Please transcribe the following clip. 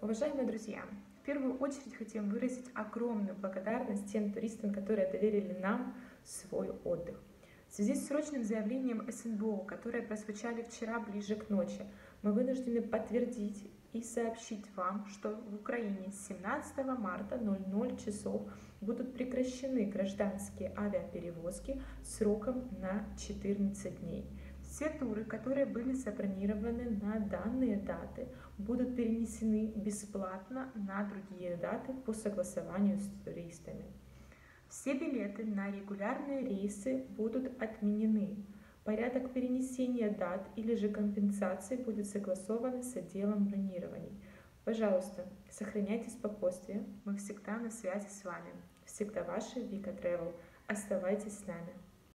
Уважаемые друзья, в первую очередь хотим выразить огромную благодарность тем туристам, которые доверили нам свой отдых. В связи с срочным заявлением СНБО, которое прозвучали вчера ближе к ночи, мы вынуждены подтвердить и сообщить вам, что в Украине с 17 марта 00 часов будут прекращены гражданские авиаперевозки сроком на 14 дней. Все туры, которые были забронированы на данные даты, будут перенесены бесплатно на другие даты по согласованию с туристами. Все билеты на регулярные рейсы будут отменены. Порядок перенесения дат или же компенсации будет согласован с отделом бронирований. Пожалуйста, сохраняйте спокойствие. Мы всегда на связи с вами. Всегда ваша Вика Travel. Оставайтесь с нами.